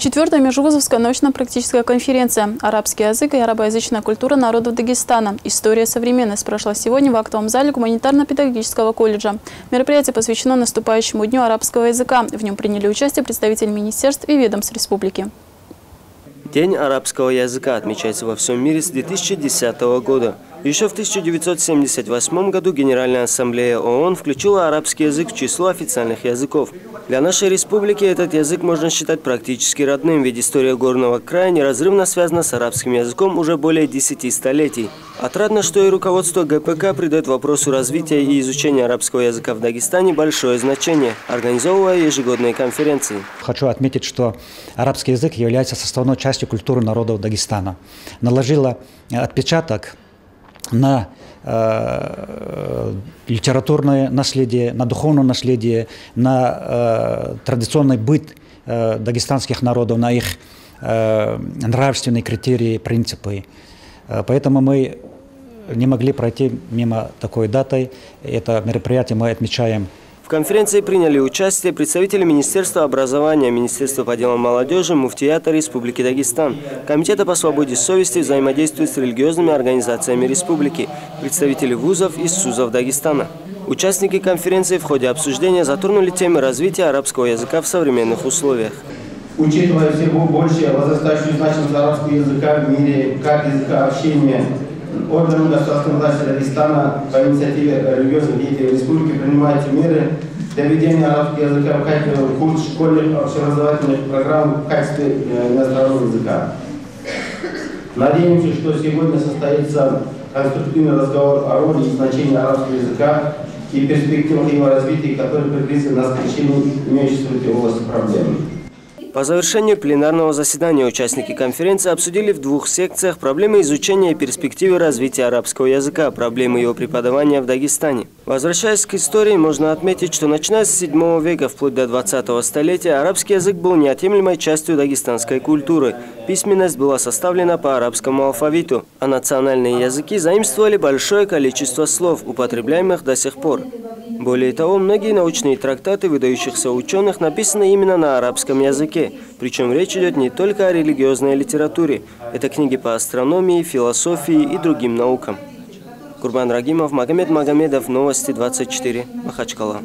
Четвертая межвузовская научно-практическая конференция «Арабский язык и арабоязычная культура народов Дагестана. История современность» прошла сегодня в актовом зале гуманитарно-педагогического колледжа. Мероприятие посвящено наступающему дню арабского языка. В нем приняли участие представители министерств и ведомств республики. День арабского языка отмечается во всем мире с 2010 года. Еще в 1978 году Генеральная ассамблея ООН включила арабский язык в число официальных языков. Для нашей республики этот язык можно считать практически родным, ведь история горного края неразрывно связана с арабским языком уже более 10 столетий. Отрадно, что и руководство ГПК придает вопросу развития и изучения арабского языка в Дагестане большое значение, организовывая ежегодные конференции. Хочу отметить, что арабский язык является составной частью культуры народов Дагестана. Наложила отпечаток на э, литературное наследие, на духовное наследие, на э, традиционный быт э, дагестанских народов, на их э, нравственные критерии, принципы. Э, поэтому мы не могли пройти мимо такой даты. Это мероприятие мы отмечаем конференции приняли участие представители Министерства образования, Министерства по делам молодежи, Муфтията Республики Дагестан, Комитета по свободе совести взаимодействия с религиозными организациями республики, представители вузов и СУЗов Дагестана. Участники конференции в ходе обсуждения затронули темы развития арабского языка в современных условиях. Учитывая все большее возрастающую значимость арабского языка в мире как языка общения, органы государственной власти Дагестана по инициативе религиозных деятелей республики принимают меры для введения арабского языка в курс школьных общеобразовательных программ в качестве э, иностранного языка. Надеемся, что сегодня состоится конструктивный разговор о роли и значении арабского языка и перспективах его развития, который приблизит нас к решению имеющихся в области проблемы. По завершению пленарного заседания участники конференции обсудили в двух секциях проблемы изучения и перспективы развития арабского языка, проблемы его преподавания в Дагестане. Возвращаясь к истории, можно отметить, что начиная с 7 века вплоть до 20 столетия арабский язык был неотъемлемой частью дагестанской культуры. Письменность была составлена по арабскому алфавиту, а национальные языки заимствовали большое количество слов, употребляемых до сих пор. Более того, многие научные трактаты выдающихся ученых написаны именно на арабском языке. Причем речь идет не только о религиозной литературе. Это книги по астрономии, философии и другим наукам. Курбан Рагимов, Магомед Магомедов, Новости 24, Махачкала.